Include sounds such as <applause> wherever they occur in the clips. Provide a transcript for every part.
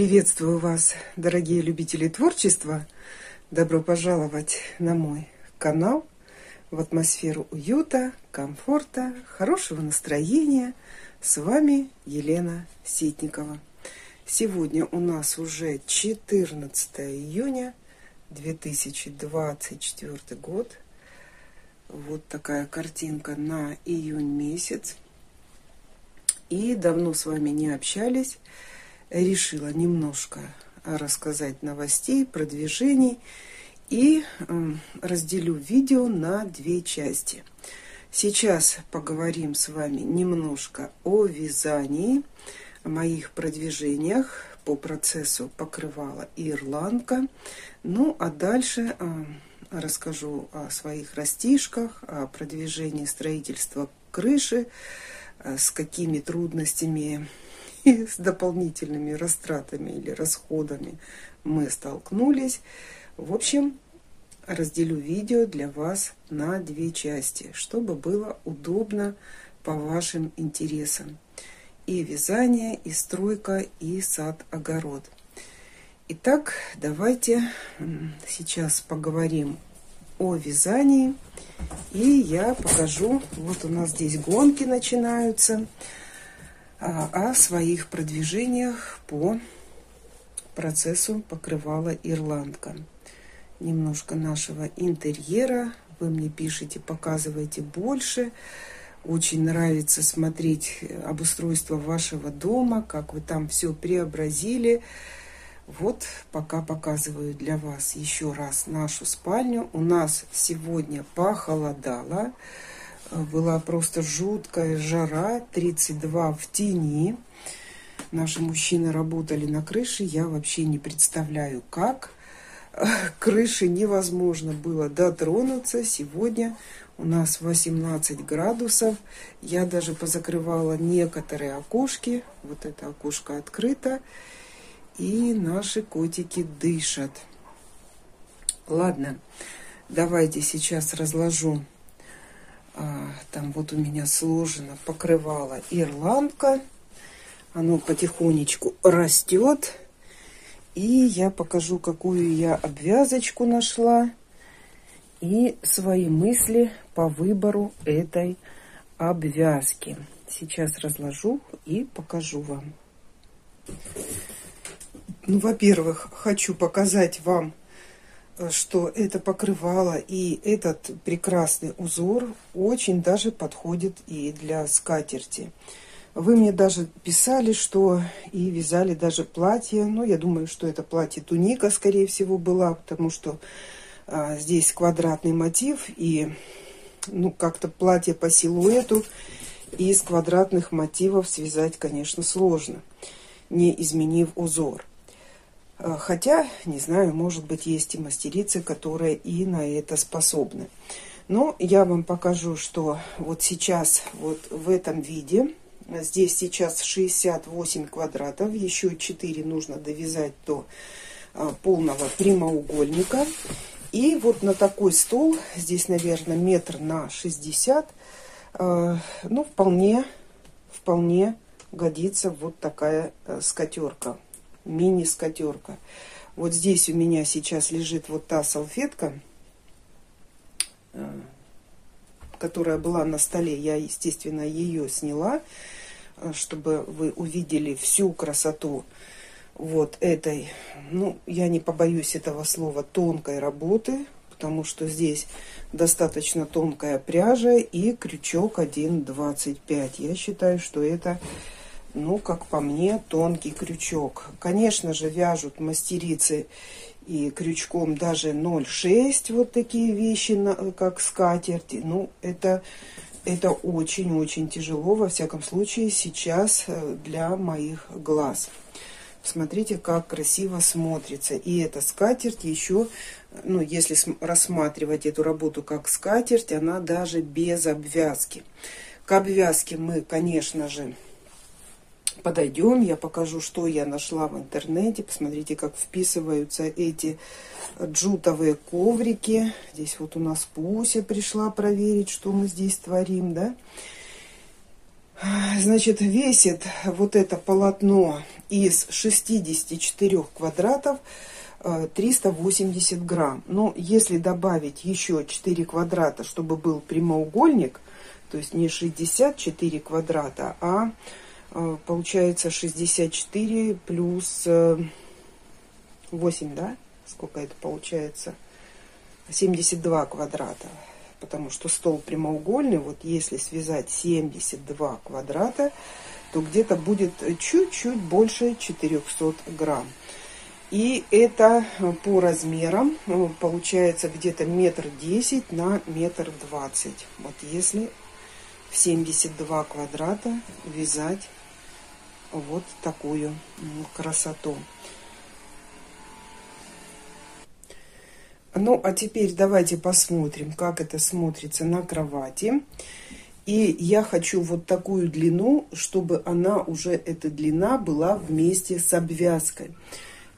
Приветствую вас, дорогие любители творчества. Добро пожаловать на мой канал в атмосферу уюта, комфорта, хорошего настроения. С вами Елена Ситникова. Сегодня у нас уже 14 июня 2024 год. Вот такая картинка на июнь месяц. И давно с вами не общались. Решила немножко рассказать новостей, продвижений. И разделю видео на две части. Сейчас поговорим с вами немножко о вязании, о моих продвижениях по процессу покрывала ирландка. Ну, а дальше э, расскажу о своих растишках, о продвижении строительства крыши, э, с какими трудностями и <laughs> с дополнительными растратами или расходами мы столкнулись. В общем, разделю видео для вас на две части, чтобы было удобно по вашим интересам. И вязание, и стройка, и сад-огород – Итак, давайте сейчас поговорим о вязании. И я покажу, вот у нас здесь гонки начинаются, а, о своих продвижениях по процессу покрывала ирландка. Немножко нашего интерьера. Вы мне пишите, показывайте больше. Очень нравится смотреть обустройство вашего дома, как вы там все преобразили. Вот пока показываю для вас еще раз нашу спальню. У нас сегодня похолодало. Была просто жуткая жара, 32 в тени. Наши мужчины работали на крыше. Я вообще не представляю, как. <laughs> Крыши невозможно было дотронуться. Сегодня у нас 18 градусов. Я даже позакрывала некоторые окошки. Вот это окошко открыто. И наши котики дышат. Ладно, давайте сейчас разложу. А, там вот у меня сложено покрывало ирландка. Оно потихонечку растет. И я покажу, какую я обвязочку нашла. И свои мысли по выбору этой обвязки. Сейчас разложу и покажу вам. Ну, во-первых, хочу показать вам, что это покрывало и этот прекрасный узор очень даже подходит и для скатерти. Вы мне даже писали, что и вязали даже платье. Ну, я думаю, что это платье туника, скорее всего, была, потому что а, здесь квадратный мотив и ну, как-то платье по силуэту из квадратных мотивов связать, конечно, сложно, не изменив узор. Э, хотя, не знаю, может быть, есть и мастерицы, которые и на это способны. Но я вам покажу, что вот сейчас, вот в этом виде, здесь сейчас 68 квадратов, еще 4 нужно довязать до э, полного прямоугольника. И вот на такой стол, здесь, наверное, метр на 60, э, ну, вполне, вполне годится вот такая скатерка мини-скатерка. Вот здесь у меня сейчас лежит вот та салфетка, э, которая была на столе. Я, естественно, ее сняла, э, чтобы вы увидели всю красоту вот этой, ну, я не побоюсь этого слова, тонкой работы, потому что здесь достаточно тонкая пряжа и крючок 1,25. Я считаю, что это ну, как по мне, тонкий крючок. Конечно же, вяжут мастерицы и крючком даже 0,6 вот такие вещи, как скатерти. Ну, это, это очень-очень тяжело, во всяком случае, сейчас э, для моих глаз. Смотрите, как красиво смотрится. И эта скатерть еще, ну, если рассматривать эту работу как скатерть, она даже без обвязки. К обвязке мы, конечно же, подойдем, я покажу, что я нашла в интернете. Посмотрите, как вписываются эти джутовые коврики. Здесь вот у нас Пуся пришла проверить, что мы здесь творим, да. Значит, весит вот это полотно из 64 квадратов 380 э, грамм. Но если добавить еще 4 квадрата, чтобы был прямоугольник, то есть не 64 квадрата, а получается 64 плюс 8, э, да? Сколько это получается? 72 квадрата. Потому что стол прямоугольный, вот если связать 72 квадрата, то где-то будет чуть-чуть больше 400 грамм. И это по размерам получается где-то метр десять на метр двадцать. Вот если в 72 квадрата вязать вот такую красоту. Ну, а теперь давайте посмотрим, как это смотрится на кровати. И я хочу вот такую длину, чтобы она уже, эта длина была вместе с обвязкой.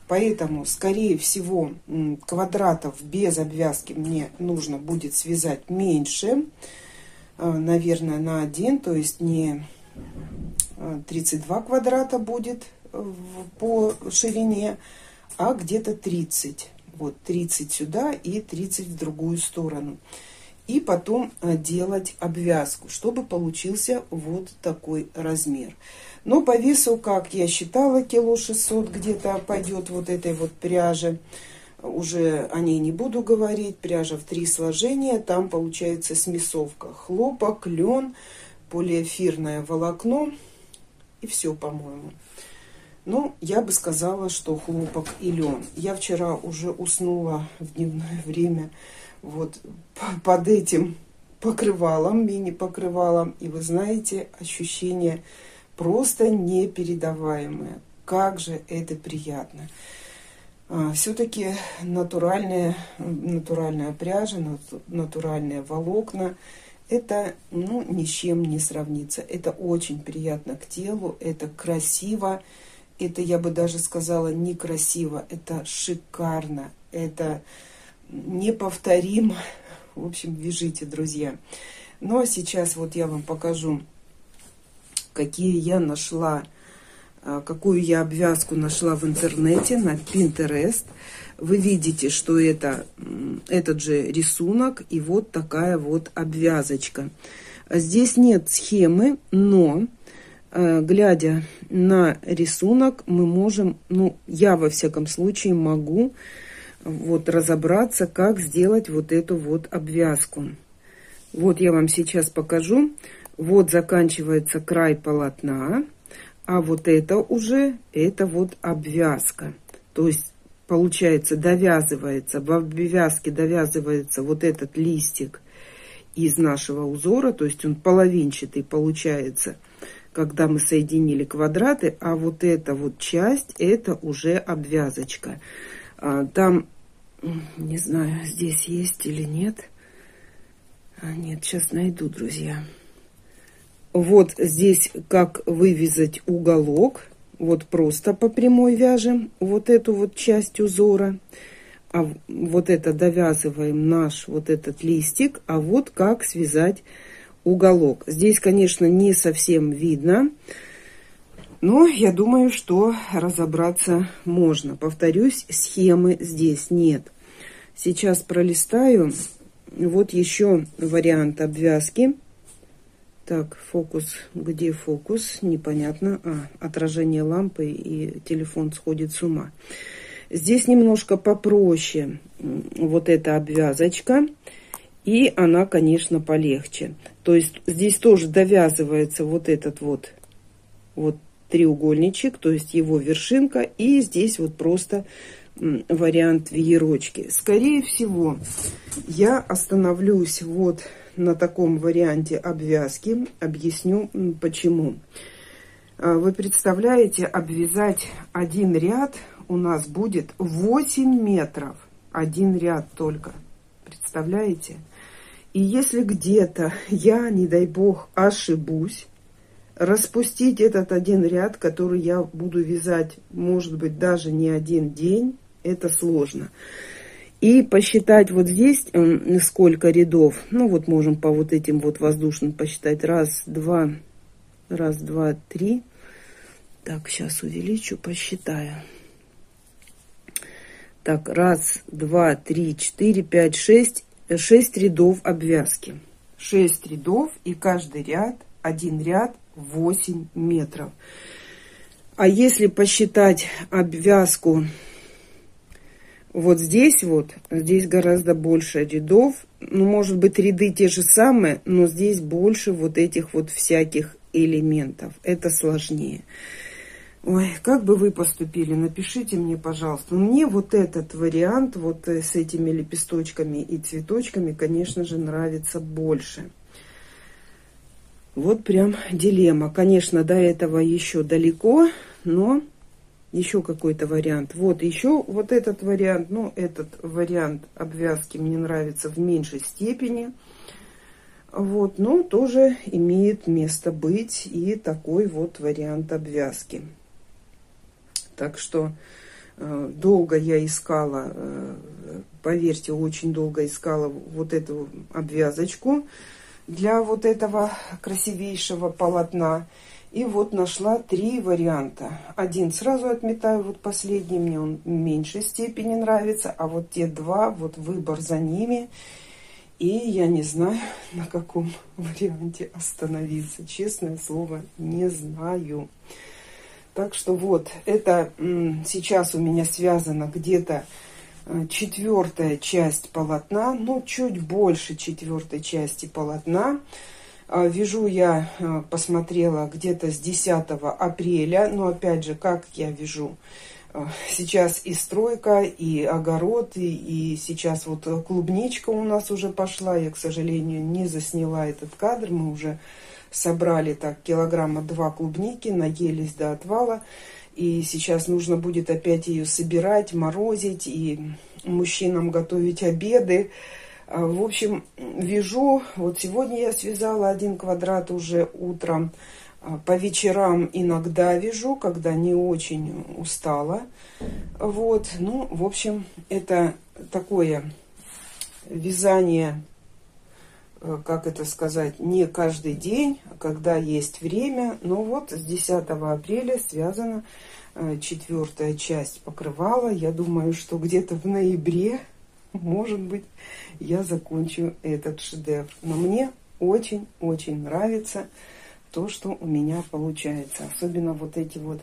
Поэтому, скорее всего, квадратов без обвязки мне нужно будет связать меньше. Э, наверное, на один, то есть не 32 э, квадрата будет по ширине, а где-то 30. Вот 30 сюда и 30 в другую сторону. И потом э, делать обвязку, чтобы получился вот такой размер. Но по весу, как я считала, кило 600 где-то пойдет вот этой вот пряжи. Уже о ней не буду говорить. Пряжа в три сложения. Там получается смесовка. Хлопок, лен, полиэфирное волокно. И все, по-моему. Ну, я бы сказала, что хлопок и лен. Я вчера уже уснула в дневное время вот под этим покрывалом, мини-покрывалом. И вы знаете, ощущение просто непередаваемое. Как же это приятно. А, Все-таки натуральная, натуральная пряжа, натуральные волокна, это ну, ни с чем не сравнится. Это очень приятно к телу, это красиво, это, я бы даже сказала, некрасиво, это шикарно, это неповторимо. <laughs> В общем, вяжите, друзья. Ну, а сейчас вот я вам покажу, какие я нашла, а, какую я обвязку нашла в интернете на Pinterest. Вы видите, что это этот же рисунок и вот такая вот обвязочка. Здесь нет схемы, но Э, глядя на рисунок, мы можем, ну, я во всяком случае могу вот разобраться, как сделать вот эту вот обвязку. Вот я вам сейчас покажу. Вот заканчивается край полотна, а вот это уже, это вот обвязка. То есть, получается, довязывается, в обвязке довязывается вот этот листик из нашего узора, то есть он половинчатый получается – когда мы соединили квадраты, а вот эта вот часть, это уже обвязочка. А, там, не знаю, здесь есть или нет. А, нет, сейчас найду, друзья. Вот здесь как вывязать уголок. Вот просто по прямой вяжем вот эту вот часть узора. А вот это довязываем наш вот этот листик. А вот как связать уголок. Здесь, конечно, не совсем видно, но я думаю, что разобраться можно. Повторюсь, схемы здесь нет. Сейчас пролистаю. Вот еще вариант обвязки. Так, фокус, где фокус? Непонятно. А, отражение лампы и телефон сходит с ума. Здесь немножко попроще вот эта обвязочка. И она, конечно, полегче. То есть здесь тоже довязывается вот этот вот, вот треугольничек, то есть его вершинка. И здесь вот просто вариант веерочки. Скорее всего, я остановлюсь вот на таком варианте обвязки. Объясню почему. А, вы представляете, обвязать один ряд у нас будет 8 метров. Один ряд только. Представляете? И если где-то я, не дай бог, ошибусь, распустить этот один ряд, который я буду вязать, может быть, даже не один день, это сложно. И посчитать вот здесь сколько рядов, ну вот можем по вот этим вот воздушным посчитать, раз, два, раз, два, три, Так, сейчас увеличу, посчитаю. Так, раз, два, три, четыре, пять, шесть. Шесть рядов обвязки. Шесть рядов, и каждый ряд, один ряд, 8 метров. А если посчитать обвязку вот здесь вот, здесь гораздо больше рядов. Ну, может быть, ряды те же самые, но здесь больше вот этих вот всяких элементов. Это сложнее. Ой, как бы вы поступили? Напишите мне, пожалуйста. Мне вот этот вариант, вот э, с этими лепесточками и цветочками, конечно же, нравится больше. Вот прям дилемма. Конечно, до этого еще далеко, но еще какой-то вариант. Вот еще вот этот вариант, ну, этот вариант обвязки мне нравится в меньшей степени. Вот, но тоже имеет место быть и такой вот вариант обвязки. Так что э, долго я искала, э, поверьте, очень долго искала вот эту обвязочку для вот этого красивейшего полотна. И вот нашла три варианта. Один сразу отметаю, вот последний, мне он в меньшей степени нравится, а вот те два, вот выбор за ними. И я не знаю, <laughs> на каком <laughs> варианте остановиться. Честное слово, не знаю. Так что вот, это сейчас у меня связано где-то э, четвертая часть полотна, ну, чуть больше четвертой части полотна. А, вяжу я, а, посмотрела где-то с 10 апреля, но опять же, как я вяжу? А, сейчас и стройка, и огород, и, и сейчас вот клубничка у нас уже пошла. Я, к сожалению, не засняла этот кадр. Мы уже собрали так килограмма два клубники, наелись до отвала. И сейчас нужно будет опять ее собирать, морозить и мужчинам готовить обеды. А, в общем, вяжу. Вот сегодня я связала один квадрат уже утром. А, по вечерам иногда вяжу, когда не очень устала. Вот, ну, в общем, это такое вязание, э, как это сказать, не каждый день, а когда есть время. Но вот с 10 апреля связана э, четвертая часть покрывала. Я думаю, что где-то в ноябре <laughs> может быть, я закончу этот шедевр. Но мне очень-очень нравится то, что у меня получается. Особенно вот эти вот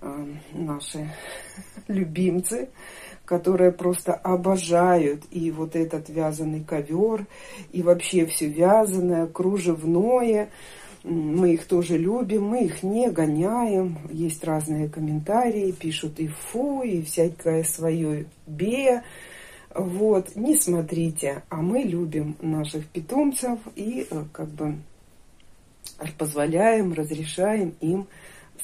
э, наши <laughs> любимцы, которые просто обожают и вот этот вязаный ковер, и вообще все вязаное, кружевное. Мы их тоже любим, мы их не гоняем. Есть разные комментарии, пишут и фу, и всякое свое бея. Вот, не смотрите, а мы любим наших питомцев и э, как бы позволяем, разрешаем им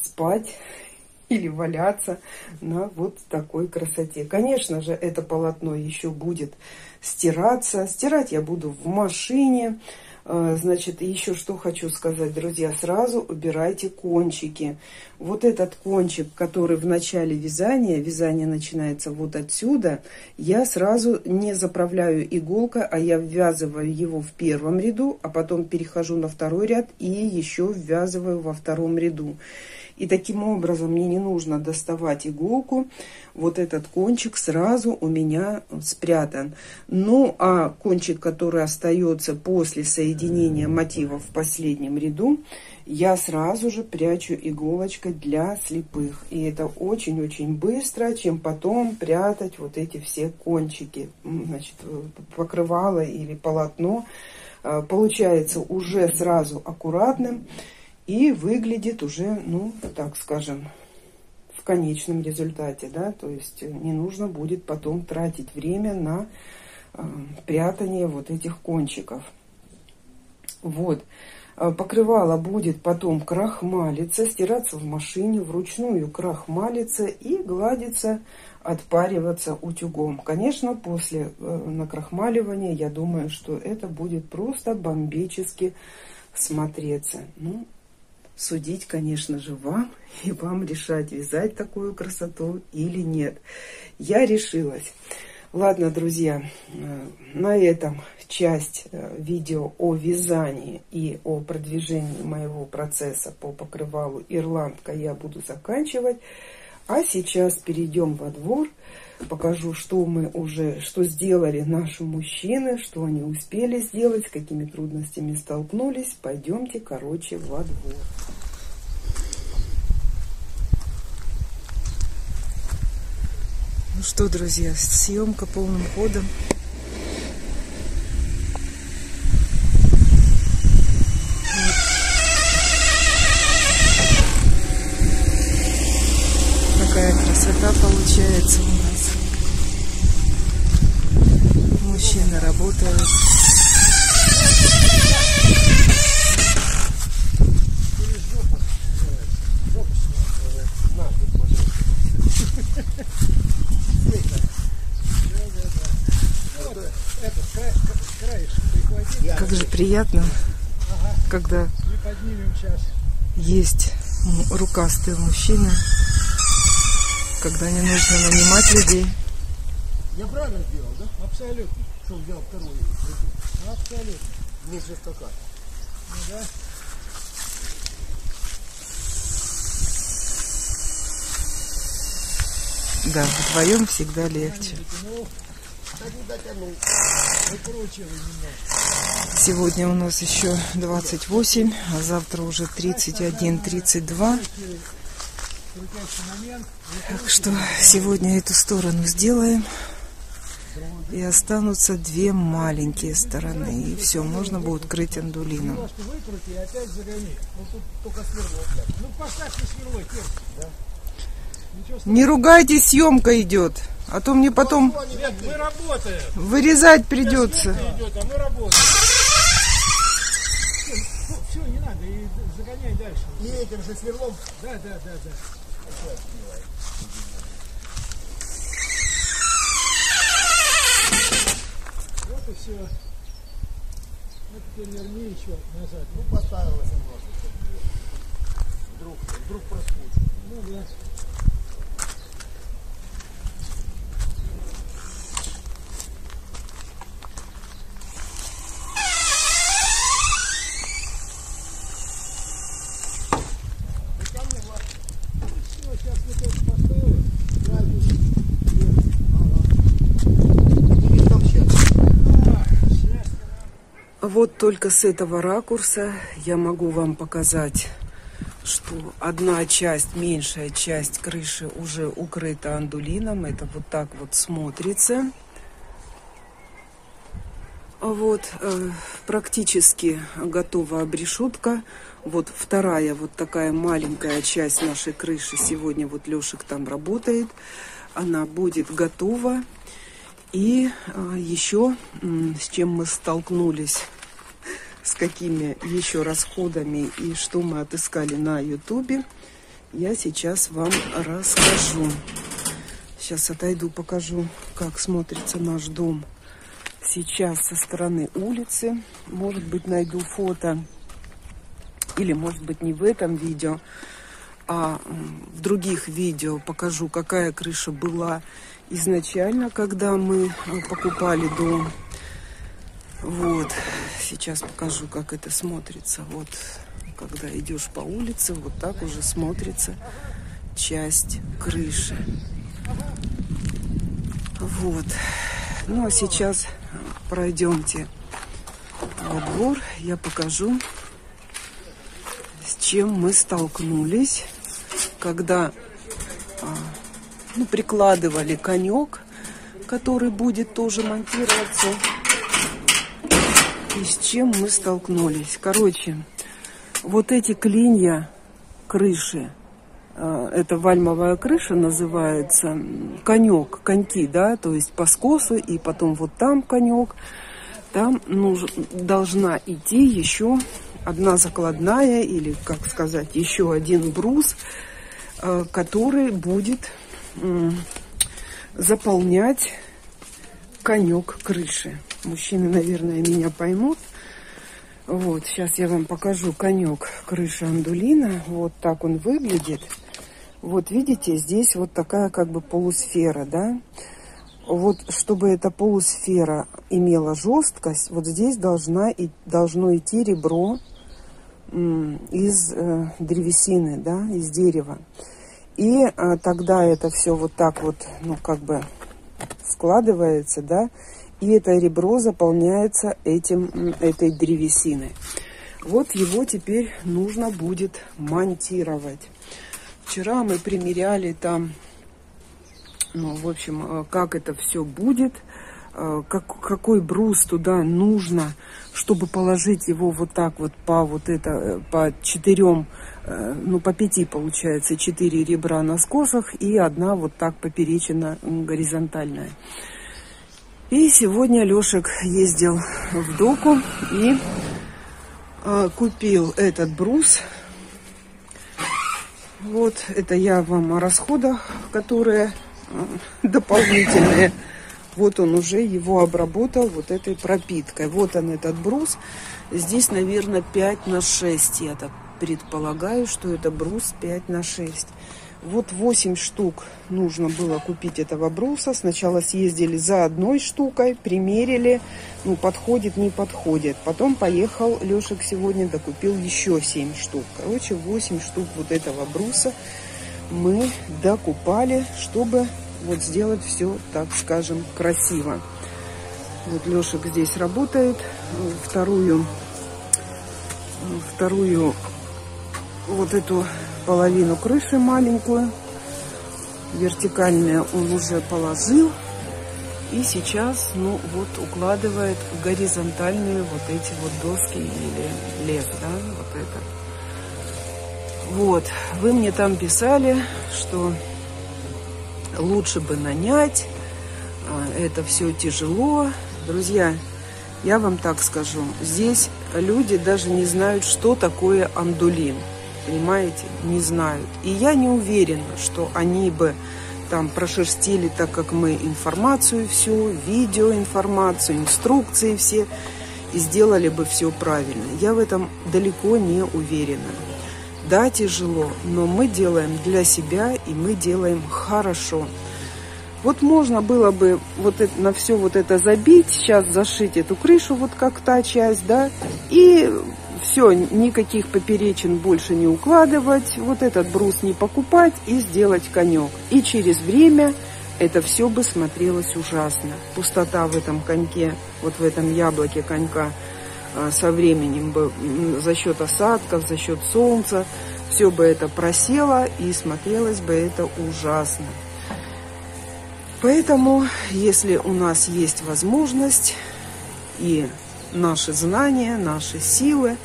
спать <laughs> или валяться на вот такой красоте. Конечно же, это полотно еще будет стираться. Стирать я буду в машине. А, значит, еще что хочу сказать, друзья, сразу убирайте кончики. Вот этот кончик, который в начале вязания, вязание начинается вот отсюда, я сразу не заправляю иголкой, а я ввязываю его в первом ряду, а потом перехожу на второй ряд и еще ввязываю во втором ряду. И таким образом мне не нужно доставать иголку. Вот этот кончик сразу у меня спрятан. Ну, а кончик, который остается после соединения мотивов в последнем ряду, я сразу же прячу иголочкой для слепых. И это очень-очень быстро, чем потом прятать вот эти все кончики. Значит, покрывало или полотно а, получается уже сразу аккуратным и выглядит уже, ну, так скажем, в конечном результате, да, то есть не нужно будет потом тратить время на э, прятание вот этих кончиков. Вот. А, покрывало будет потом крахмалиться, стираться в машине, вручную крахмалиться и гладиться, отпариваться утюгом. Конечно, после э, накрахмаливания я думаю, что это будет просто бомбически смотреться. Ну, Судить, конечно же, вам и вам решать, вязать такую красоту или нет. Я решилась. Ладно, друзья, э, на этом часть э, видео о вязании и о продвижении моего процесса по покрывалу ирландка я буду заканчивать. А сейчас перейдем во двор, покажу, что мы уже, что сделали наши мужчины, что они успели сделать, с какими трудностями столкнулись. Пойдемте, короче, во двор. Ну что, друзья, съемка полным ходом. красота получается Мужчина работает. Как же приятно, когда есть рукастые мужчины когда не нужно нанимать людей. Я правильно сделал, да? Абсолютно. Что взял второй кредит? Абсолютно. Не жестока. Ну да. Да, вдвоем всегда легче. Сегодня у нас еще 28, а завтра уже 31-32. Так что сегодня эту сторону сделаем. И останутся две маленькие стороны. И все, можно будет крыть андулином. Не ругайтесь, съемка идет. А то мне потом вырезать придется. Не надо, и загоняй дальше. И этим же сверлом? Да, да, да, да. И все. Вот теперь верни еще назад. Ну, поставилось немножко. Вдруг, вдруг проскочит. Ну, да. Вот только с этого ракурса я могу вам показать, что одна часть, меньшая часть крыши уже укрыта андулином. Это вот так вот смотрится. Вот, э, практически готова обрешетка. Вот вторая вот такая маленькая часть нашей крыши. Сегодня вот Лешек там работает. Она будет готова. И э, еще с чем мы столкнулись с какими еще расходами и что мы отыскали на ютубе, я сейчас вам расскажу. Сейчас отойду, покажу, как смотрится наш дом сейчас со стороны улицы. Может быть, найду фото, или, может быть, не в этом видео, а в других видео покажу, какая крыша была изначально, когда мы покупали дом. Вот, сейчас покажу, как это смотрится. Вот, когда идешь по улице, вот так уже смотрится часть крыши. Вот. Ну, а сейчас пройдемте во двор. Я покажу, с чем мы столкнулись, когда а, ну, прикладывали конек, который будет тоже монтироваться и с чем мы столкнулись. Короче, вот эти клинья крыши, э, это вальмовая крыша называется, конек, коньки, да, то есть по скосу, и потом вот там конек, там нужно, должна идти еще одна закладная, или, как сказать, еще один брус, э, который будет заполнять конек крыши. Мужчины, наверное, меня поймут. Вот, сейчас я вам покажу конек крыши андулина. Вот так он выглядит. Вот видите, здесь вот такая как бы полусфера, да. вот чтобы эта полусфера имела жесткость, вот здесь должна, и, должно идти ребро из э, древесины, да, из дерева. И а, тогда это все вот так вот, ну, как бы складывается, да, и это ребро заполняется этим, этой древесиной. Вот его теперь нужно будет монтировать. Вчера мы примеряли там, ну, в общем, э, как это все будет, э, как, какой брус туда нужно, чтобы положить его вот так вот по вот это, э, по четырем, ну, по пяти, получается, четыре ребра на скосах и одна вот так поперечина горизонтальная. И сегодня Лешек ездил в доку и э, купил этот брус вот, это я вам о расходах, которые э, дополнительные. Вот он уже его обработал вот этой пропиткой. Вот он этот брус. Здесь, наверное, 5 на 6. Я так предполагаю, что это брус 5 на 6. Вот 8 штук нужно было купить этого бруса. Сначала съездили за одной штукой, примерили, ну, подходит, не подходит. Потом поехал Лешек сегодня, докупил еще 7 штук. Короче, 8 штук вот этого бруса мы докупали, чтобы вот сделать все, так скажем, красиво. Вот Лешек здесь работает. Вторую, вторую вот эту половину крыши маленькую. Вертикальные он уже положил. И сейчас, ну, вот укладывает горизонтальные вот эти вот доски или лес, да, вот это. Вот, вы мне там писали, что лучше бы нанять, а, это все тяжело. Друзья, я вам так скажу, здесь люди даже не знают, что такое андулин понимаете, не знают. И я не уверена, что они бы там прошерстили, так как мы информацию всю, видеоинформацию, инструкции все, и сделали бы все правильно. Я в этом далеко не уверена. Да, тяжело, но мы делаем для себя, и мы делаем хорошо. Вот можно было бы вот это, на все вот это забить, сейчас зашить эту крышу, вот как та часть, да, и все, никаких поперечин больше не укладывать, вот этот брус не покупать и сделать конек. И через время это все бы смотрелось ужасно. Пустота в этом коньке, вот в этом яблоке конька а, со временем бы за счет осадков, за счет солнца, все бы это просело и смотрелось бы это ужасно. Поэтому, если у нас есть возможность и наши знания, наши силы,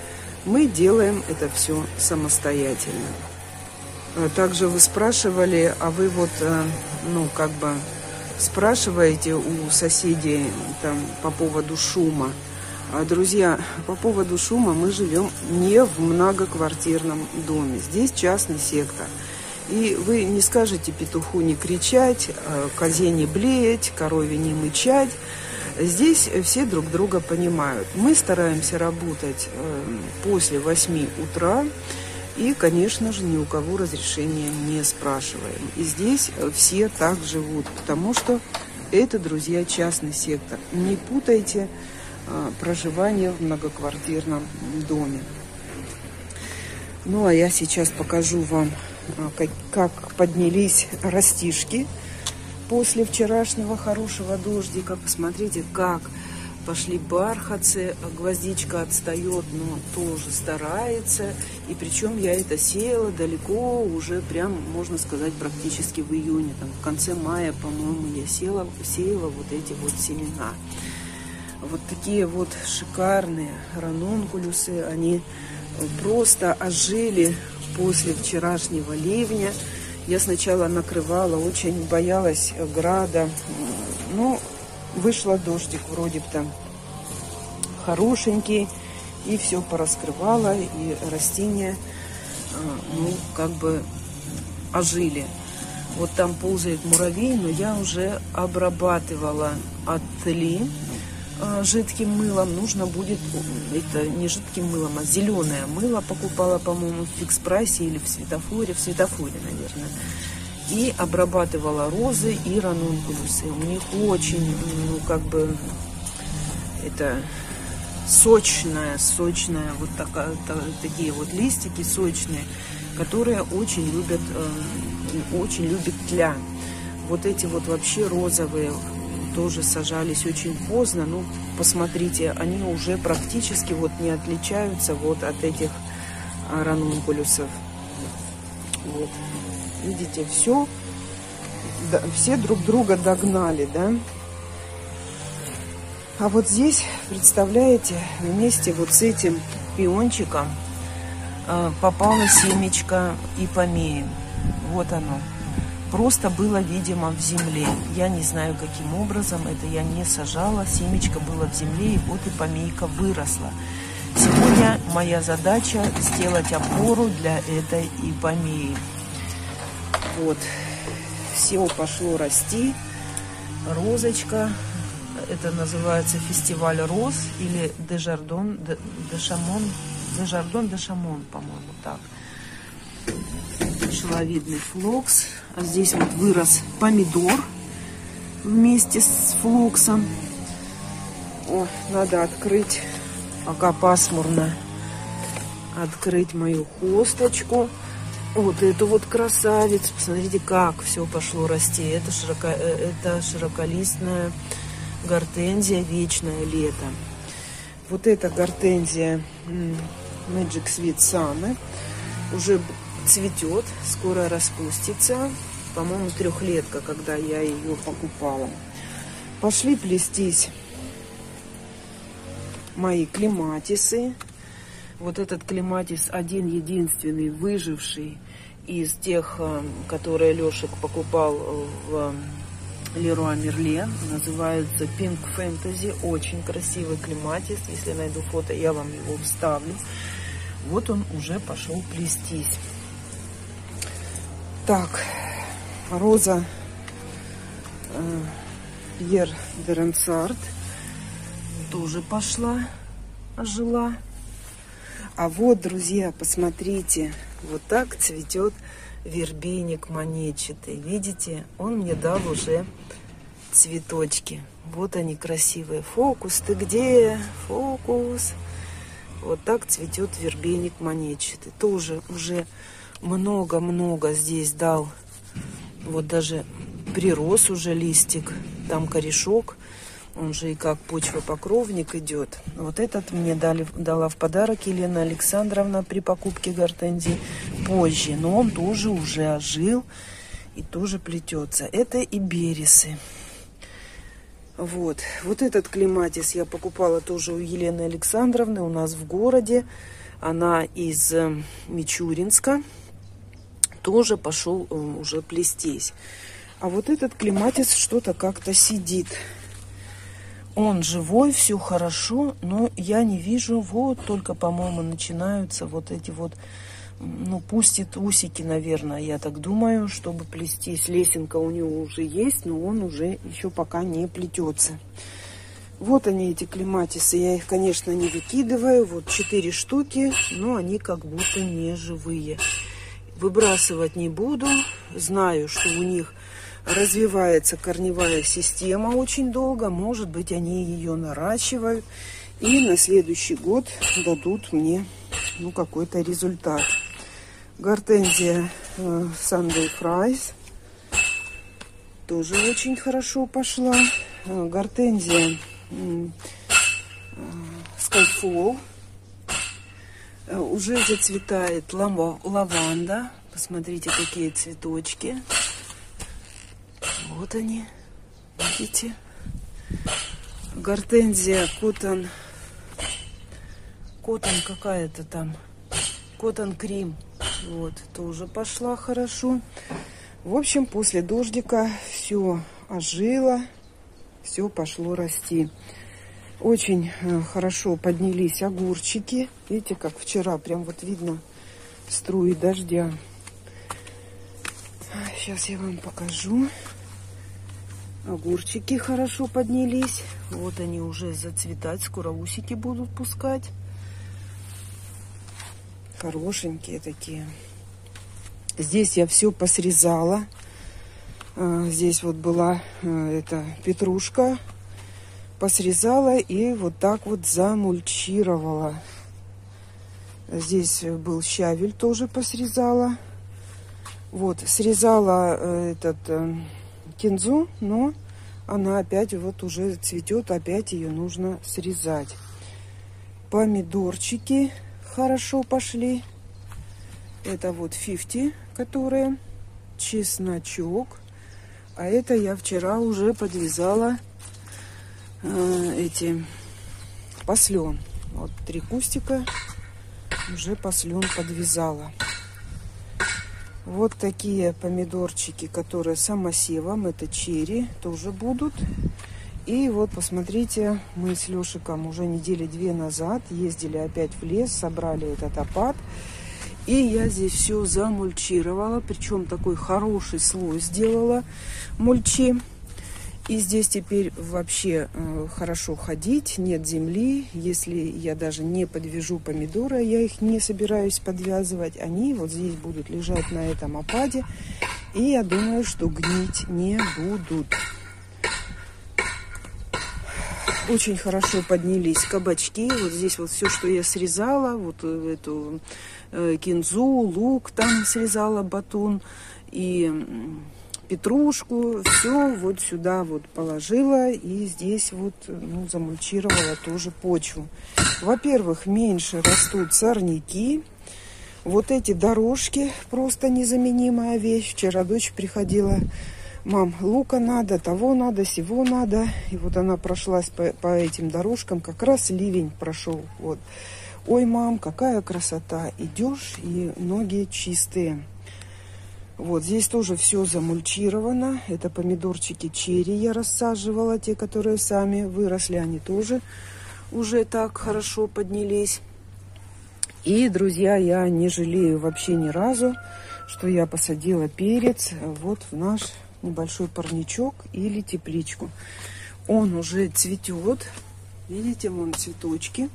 мы делаем это все самостоятельно. А также вы спрашивали, а вы вот, э, ну, как бы спрашиваете у соседей там по поводу шума. А, друзья, по поводу шума мы живем не в многоквартирном доме. Здесь частный сектор. И вы не скажете петуху не кричать, а, козе не блеять, корове не мычать. Здесь все друг друга понимают. Мы стараемся работать э, после 8 утра. И, конечно же, ни у кого разрешения не спрашиваем. И здесь э, все так живут, потому что это, друзья, частный сектор. Не путайте э, проживание в многоквартирном доме. Ну, а я сейчас покажу вам, как, как поднялись растишки после вчерашнего хорошего дождика. Посмотрите, как пошли бархатцы, гвоздичка отстает, но тоже старается. И причем я это сеяла далеко, уже прям, можно сказать, практически в июне. Там, в конце мая, по-моему, я сеяла, сеяла вот эти вот семена. Вот такие вот шикарные ранункулюсы, они просто ожили после вчерашнего ливня. Я сначала накрывала, очень боялась града. Ну, вышла дождик вроде бы там хорошенький. И все пораскрывала, и растения, а, ну, как бы ожили. Вот там ползает муравей, но я уже обрабатывала от тли а, жидким мылом. Нужно будет, это не жидким мылом, а зеленое мыло покупала, по-моему, в фикс прайсе или в светофоре, в светофоре, наверное. и обрабатывала розы и ранункулюсы. У них очень, ну, как бы, это сочная, сочная, вот такая, такие вот листики сочные, которые очень любят, э, очень любят тля. Вот эти вот вообще розовые тоже сажались очень поздно. Ну, посмотрите, они уже практически вот не отличаются вот от этих ранункулюсов. Вот. Видите, все, да, все друг друга догнали, да? А вот здесь, представляете, вместе вот с этим пиончиком э, попало семечко и помеем. Вот оно. Просто было, видимо, в земле. Я не знаю, каким образом. Это я не сажала. Семечко было в земле, и вот и помейка выросла. Сегодня моя задача сделать опору для этой ипомеи. Вот. Все пошло расти. Розочка это называется фестиваль роз или Дежардон, Дешамон, Дежардон, Дешамон, по-моему, так. Шиловидный флокс. А здесь вот вырос помидор вместе с флоксом. О, надо открыть, пока пасмурно, открыть мою хосточку. Вот эту вот красавец. Посмотрите, как все пошло расти. Это, широко, э, это широколистная гортензия вечное лето. Вот эта гортензия Magic Sweet Summer уже цветет, скоро распустится. По-моему, трехлетка, когда я ее покупала. Пошли плестись мои клематисы. Вот этот клематис один единственный, выживший из тех, э, которые Лешек покупал в Леруа Мерлен. Называется Pink Fantasy. Очень красивый клематис. Если найду фото, я вам его вставлю. Вот он уже пошел плестись. Так, роза Пьер Деренцарт тоже пошла, ожила. А вот, друзья, посмотрите, вот так цветет вербейник монетчатый. Видите, он мне дал уже цветочки. Вот они красивые. Фокус, ты где? Фокус. Вот так цветет вербейник монетчатый. Тоже уже много-много здесь дал. Вот даже прирос уже листик. Там корешок он же и как почвопокровник идет. Вот этот мне дали, дала в подарок Елена Александровна при покупке гортензии позже. Но он тоже уже ожил и тоже плетется. Это и бересы. Вот. Вот этот клематис я покупала тоже у Елены Александровны у нас в городе. Она из э, Мичуринска. Тоже пошел э, уже плестись. А вот этот клематис что-то как-то сидит он живой, все хорошо, но я не вижу, вот только, по-моему, начинаются вот эти вот, ну, пустит усики, наверное, я так думаю, чтобы плестись. Лесенка у него уже есть, но он уже еще пока не плетется. Вот они, эти клематисы. Я их, конечно, не выкидываю. Вот четыре штуки, но они как будто не живые. Выбрасывать не буду. Знаю, что у них развивается корневая система очень долго. Может быть, они ее наращивают. И на следующий год дадут мне ну, какой-то результат. Гортензия э, Sunday Fries тоже очень хорошо пошла. Э, гортензия э, Skyfall уже зацветает лаванда. Посмотрите, какие цветочки. Вот они, видите? Гортензия, котон, котон какая-то там, котон крим. Вот, тоже пошла хорошо. В общем, после дождика все ожило, все пошло расти. Очень э, хорошо поднялись огурчики. Видите, как вчера прям вот видно струи дождя. Сейчас я вам покажу. Огурчики хорошо поднялись. Вот они уже зацветать. Скоро усики будут пускать. Хорошенькие такие. Здесь я все посрезала. А, здесь вот была э, эта петрушка, посрезала и вот так вот замульчировала. Здесь был щавель, тоже посрезала. Вот, срезала э, этот э, кинзу, но она опять вот уже цветет, опять ее нужно срезать. Помидорчики хорошо пошли. Это вот 50, которые чесночок. А это я вчера уже подвязала эти послен. Вот три кустика уже послен подвязала. Вот такие помидорчики, которые самосевом, это черри, тоже будут. И вот посмотрите, мы с Лешиком уже недели две назад ездили опять в лес, собрали этот опад. И я здесь все замульчировала, причем такой хороший слой сделала мульчи. И здесь теперь вообще э, хорошо ходить, нет земли. Если я даже не подвяжу помидоры, я их не собираюсь подвязывать, они вот здесь будут лежать на этом опаде. И я думаю, что гнить не будут. Очень хорошо поднялись кабачки. Вот здесь вот все, что я срезала, вот э, эту э, кинзу, лук там срезала, батун и петрушку, все вот сюда вот положила и здесь вот ну, замульчировала тоже почву. Во-первых, меньше растут сорняки. Вот эти дорожки просто незаменимая вещь. Вчера дочь приходила, мам, лука надо, того надо, всего надо. И вот она прошлась по, по этим дорожкам, как раз ливень прошел. Вот. Ой, мам, какая красота. Идешь, и ноги чистые. Вот здесь тоже все замульчировано. Это помидорчики черри я рассаживала, те, которые сами выросли, они тоже уже так хорошо поднялись. И, друзья, я не жалею вообще ни разу, что я посадила перец вот в наш небольшой парничок или тепличку. Он уже цветет. Видите, вон цветочки.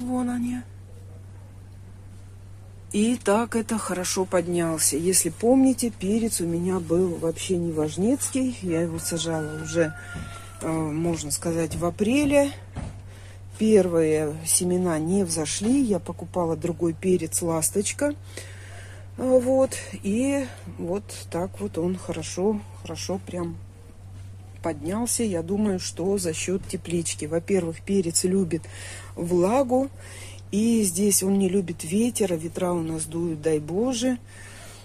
Вон они. И так это хорошо поднялся. Если помните, перец у меня был вообще не важнецкий. Я его сажала уже, э, можно сказать, в апреле. Первые семена не взошли. Я покупала другой перец «Ласточка». Вот. И вот так вот он хорошо, хорошо прям поднялся. Я думаю, что за счет теплички. Во-первых, перец любит влагу. И здесь он не любит ветер, а ветра у нас дуют, дай Боже.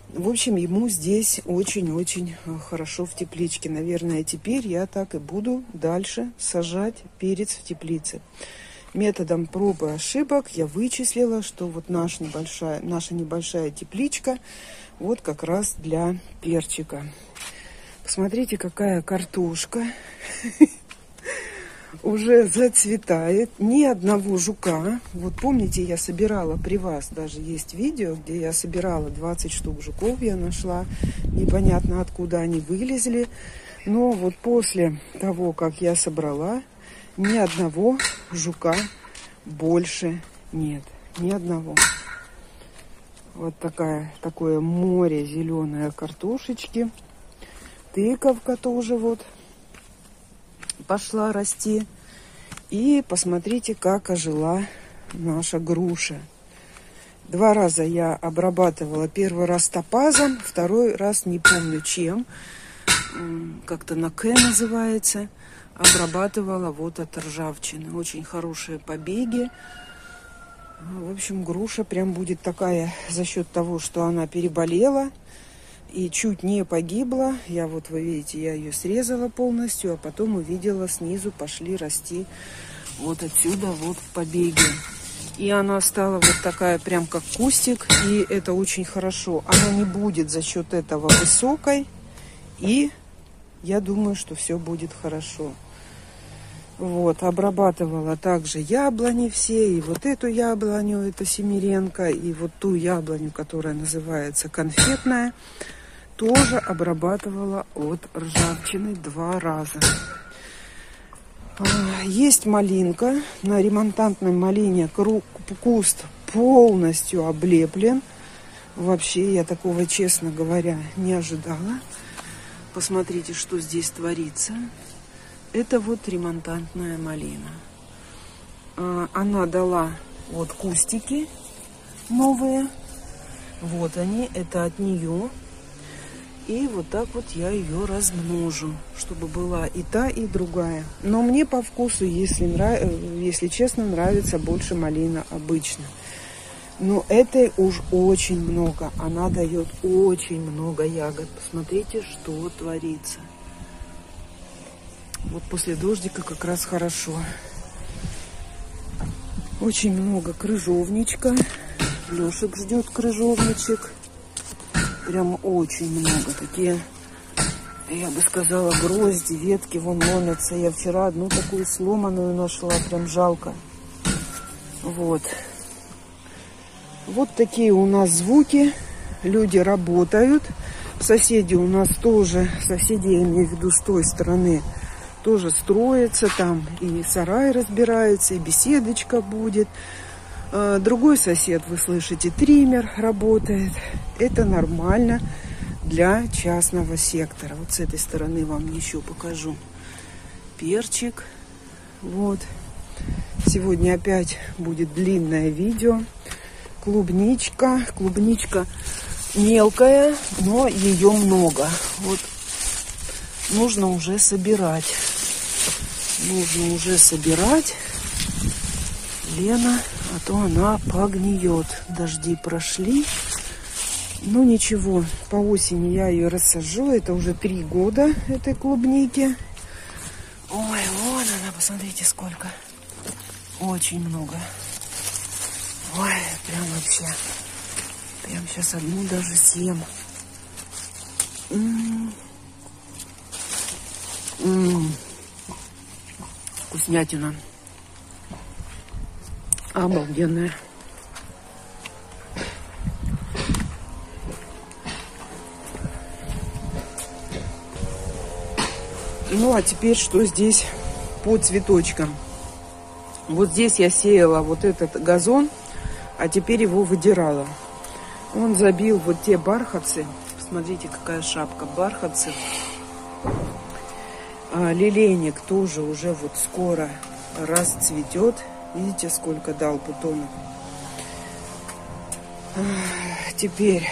В общем, ему здесь очень-очень э, хорошо в тепличке. Наверное, теперь я так и буду дальше сажать перец в теплице. Методом пробы и ошибок я вычислила, что вот наш небольшая, наша небольшая тепличка вот как раз для перчика. Посмотрите, какая картошка. <laughs> уже зацветает. Ни одного жука. Вот помните, я собирала при вас, даже есть видео, где я собирала 20 штук жуков, я нашла. Непонятно, откуда они вылезли. Но вот после того, как я собрала, ни одного жука больше нет. Ни одного. Вот такая, такое море зеленое картошечки. Тыковка тоже вот пошла расти. И посмотрите, как ожила наша груша. Два раза я обрабатывала. Первый раз топазом, второй раз не помню чем. Как-то на К называется. Обрабатывала вот от ржавчины. Очень хорошие побеги. В общем, груша прям будет такая за счет того, что она переболела и чуть не погибла. Я вот, вы видите, я ее срезала полностью, а потом увидела снизу пошли расти вот отсюда вот побеги. И она стала вот такая прям как кустик, и это очень хорошо. Она не будет за счет этого высокой, и я думаю, что все будет хорошо. Вот, обрабатывала также яблони все, и вот эту яблоню, это Семиренко, и вот ту яблоню, которая называется конфетная тоже обрабатывала от ржавчины два раза. А, есть малинка. На ремонтантной малине куст полностью облеплен. Вообще я такого, честно говоря, не ожидала. посмотрите, что здесь творится. Это вот ремонтантная малина. А, она дала вот кустики новые. Вот они, это от нее. И вот так вот я ее размножу, чтобы была и та, и другая. Но мне по вкусу, если, нрав... если честно, нравится больше малина обычно. Но этой уж очень много. Она дает очень много ягод. Посмотрите, что творится. Вот после дождика как раз хорошо. Очень много крыжовничка. Лешек ждет крыжовничек. Прям очень много. Такие, я бы сказала, грозди, ветки вон ломятся. Я вчера одну такую сломанную нашла. Прям жалко. Вот. Вот такие у нас звуки. Люди работают. Соседи у нас тоже, соседи, я имею в виду с той стороны, тоже строятся. Там и сарай разбирается, и беседочка будет. А, другой сосед, вы слышите, триммер работает. Это нормально для частного сектора. Вот с этой стороны вам еще покажу перчик. Вот. Сегодня опять будет длинное видео клубничка. Клубничка мелкая, но ее много. Вот нужно уже собирать. Нужно уже собирать. Лена, а то она погниет. Дожди прошли. Ну ничего, по осени я ее рассажу. Это уже три года этой клубники. Ой, вон она, посмотрите сколько. Очень много. Ой, прям вообще. Прям сейчас одну даже съем. М -м -м. Вкуснятина. Обалденная. Ну, а теперь что здесь по цветочкам? Вот здесь я сеяла вот этот газон – а теперь его выдирала. Он забил вот те бархатцы. Посмотрите, какая шапка бархатцы. А, лилейник тоже уже вот скоро расцветет. Видите, сколько дал бутонов. Теперь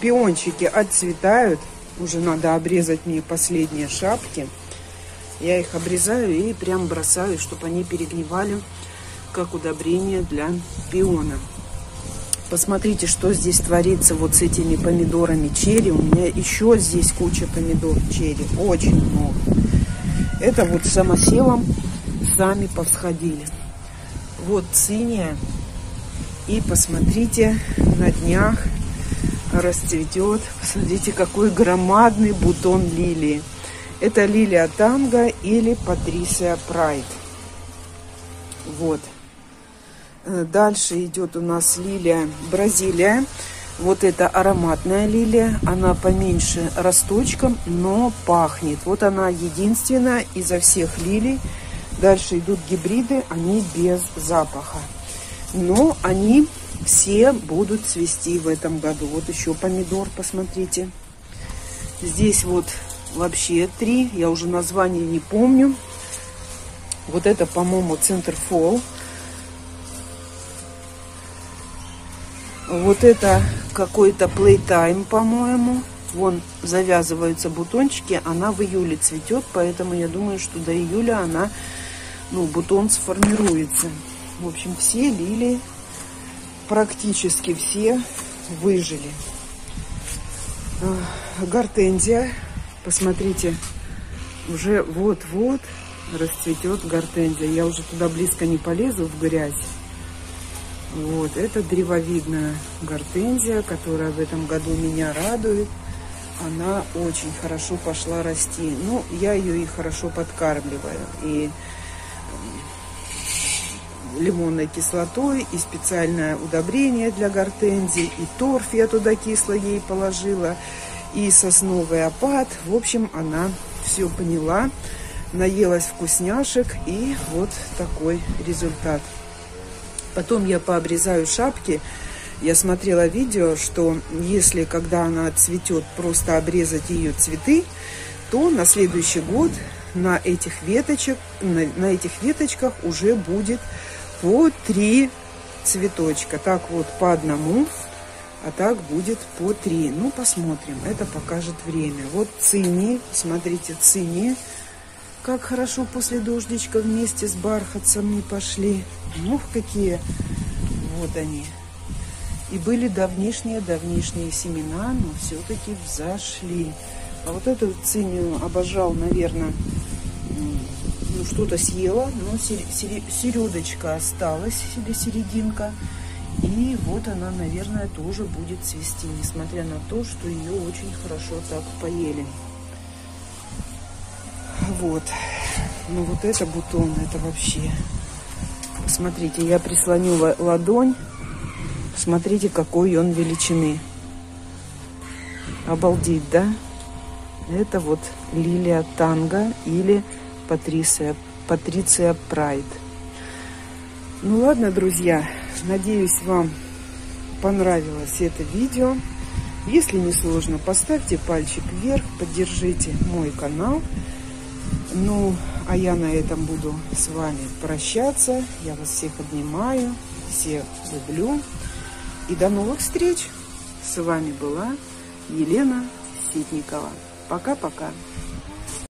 пиончики отцветают. Уже надо обрезать мне последние шапки. Я их обрезаю и прям бросаю, чтобы они перегнивали как удобрение для пиона. Посмотрите, что здесь творится вот с этими помидорами черри. У меня еще здесь куча помидор черри. Очень много. Это вот самосевом сами повсходили. Вот синяя. И посмотрите, на днях расцветет. Посмотрите, какой громадный бутон лилии. Это лилия танго или патрисия прайд. Вот. Э, дальше идет у нас лилия Бразилия. Вот это ароматная лилия. Она поменьше росточком, но пахнет. Вот она единственная изо всех лилий. Дальше идут гибриды, они без запаха. Но они все будут цвести в этом году. Вот еще помидор, посмотрите. Здесь вот вообще три. Я уже название не помню. Вот это, по-моему, Центр Фол. Вот это какой-то Playtime, по-моему. Вон завязываются бутончики. Она в июле цветет, поэтому я думаю, что до июля она, ну, бутон сформируется. В общем, все лилии, практически все выжили. Гортензия, посмотрите, уже вот-вот расцветет гортензия. Я уже туда близко не полезу в грязь. Вот, это древовидная гортензия, которая в этом году меня радует. Она очень хорошо пошла расти. Ну, я ее и хорошо подкармливаю. И лимонной кислотой, и специальное удобрение для гортензии, и торф я туда кисло ей положила, и сосновый опад. В общем, она все поняла, наелась вкусняшек, и вот такой результат. Потом я пообрезаю шапки. Я смотрела видео, что если, когда она цветет, просто обрезать ее цветы, то на следующий год на этих веточек, на, на этих веточках уже будет по три цветочка. Так вот по одному, а так будет по три. Ну, посмотрим, это покажет время. Вот цини, смотрите, цини, как хорошо после дождичка вместе с бархатцем не пошли. Ну, какие, вот они. И были давнишние-давнишние семена, но все-таки взошли. А вот эту цинию обожал, наверное, ну, что-то съела, но середочка осталась, или серединка. И вот она, наверное, тоже будет цвести, несмотря на то, что ее очень хорошо так поели. Вот. Ну вот это бутон, это вообще... Смотрите, я прислоню ладонь. Смотрите, какой он величины. Обалдеть, да? Это вот лилия танго или Патриция, Патриция Прайд. Ну ладно, друзья, надеюсь, вам понравилось это видео. Если не сложно, поставьте пальчик вверх, поддержите мой канал. Ну, а я на этом буду с вами прощаться. Я вас всех обнимаю, всех люблю. И до новых встреч! С вами была Елена Ситникова. Пока-пока.